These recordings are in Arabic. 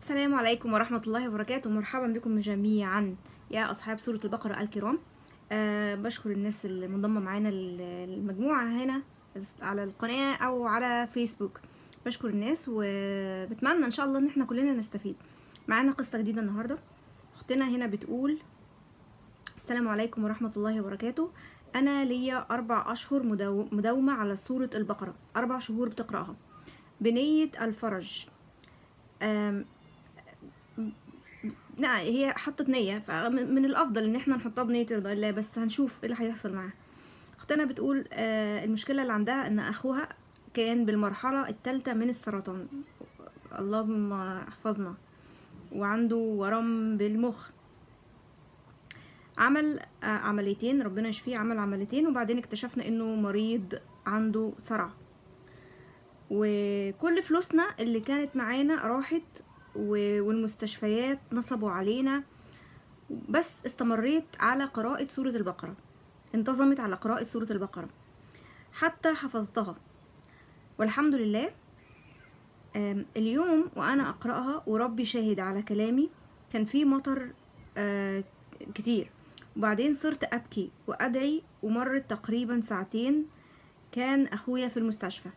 السلام عليكم ورحمة الله وبركاته. مرحبا بكم جميعا يا أصحاب سورة البقرة الكرام. أه بشكر الناس اللي منضمة معانا المجموعة هنا على القناة أو على فيسبوك. بشكر الناس وبتمنى إن شاء الله إن إحنا كلنا نستفيد. معانا قصة جديدة النهاردة. أختنا هنا بتقول السلام عليكم ورحمة الله وبركاته. أنا ليا أربع أشهر. مداومة على سورة البقرة. أربع شهور بتقرأها. بنية الفرج. هي حطت نية فمن الأفضل إن إحنا نحطها بنية رضا الله بس هنشوف إيه اللي هيحصل معاها. أختنا بتقول آه المشكلة اللي عندها إن أخوها كان بالمرحلة الثالثة من السرطان. اللهم احفظنا. وعنده ورم بالمخ. عمل آه عمليتين ربنا يشفيه عمل عمليتين وبعدين اكتشفنا إنه مريض عنده صرع. وكل فلوسنا اللي كانت معانا راحت والمستشفيات نصبوا علينا. بس استمريت على قراءة سورة البقرة. انتظمت على قراءة سورة البقرة. حتى حفظتها. والحمد لله اليوم وأنا أقرأها وربي شاهد على كلامي كان في مطر كتير. وبعدين صرت أبكي وأدعي ومرت تقريبا ساعتين كان أخويا في المستشفى.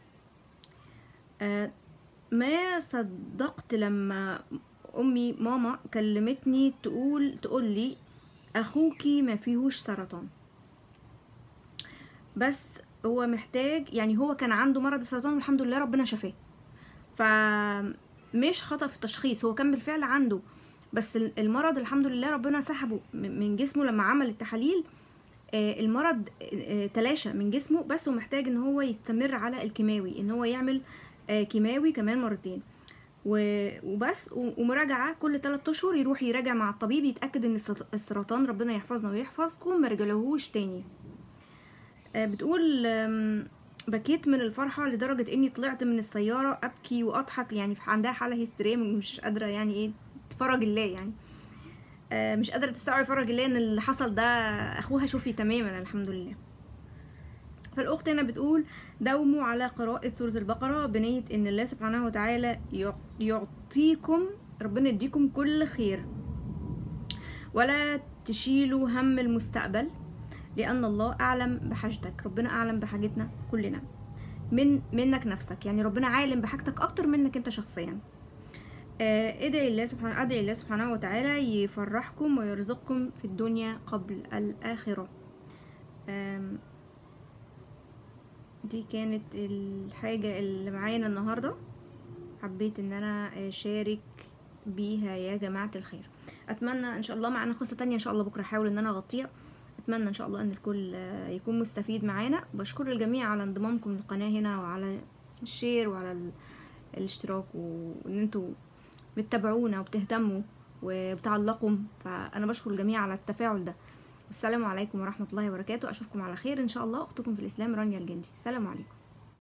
ما صدقت لما أمي ماما كلمتني تقول تقول لي أخوكي ما فيهوش سرطان. بس هو محتاج يعني هو كان عنده مرض السرطان والحمد لله ربنا شفاه فمش خطأ في التشخيص هو كان بالفعل عنده. بس المرض الحمد لله ربنا سحبه من جسمه لما عمل التحاليل المرض تلاشى من جسمه بس هو محتاج إن هو يستمر على الكيماوي إن هو يعمل كيماوي كمان مرتين. وبس ومراجعة كل 3 أشهر يروح يراجع مع الطبيب يتأكد إن السرطان ربنا يحفظنا ويحفظكم ما رجعلهوش تاني. بتقول بكيت من الفرحة لدرجة إني طلعت من السيارة أبكي وأضحك يعني عندها حالة هستيرية مش قادرة يعني إيه تفرج الله يعني. مش قادرة تستوعب فرج الله إن اللي حصل ده أخوها شوفي تماما الحمد لله. فالأخت هنا بتقول داوموا على قراءة سورة البقرة بنية إن الله سبحانه وتعالى يعطيكم ربنا يديكم كل خير. ولا تشيلوا هم المستقبل لأن الله أعلم بحاجتك. ربنا أعلم بحاجتنا كلنا. من منك نفسك. يعني ربنا عالم بحاجتك أكتر منك أنت شخصيا. ادعي الله سبحانه أدعي الله سبحانه وتعالى يفرحكم ويرزقكم في الدنيا قبل الآخرة. دي كانت الحاجة اللي معانا النهاردة. حبيت إن أنا أشارك بيها يا جماعة الخير. أتمنى إن شاء الله معانا قصة تانية إن شاء الله بكرة. أحاول إن أنا أغطيها. أتمنى إن شاء الله إن الكل يكون مستفيد معانا. بشكر الجميع على انضمامكم للقناة هنا وعلى الشير وعلى الاشتراك وإن أنتوا بتتابعونا وبتهتموا وبتعلقوا. فأنا بشكر الجميع على التفاعل ده. والسلام عليكم ورحمة الله وبركاته. أشوفكم على خير إن شاء الله. أختكم في الإسلام رانيا الجندي. السلام عليكم.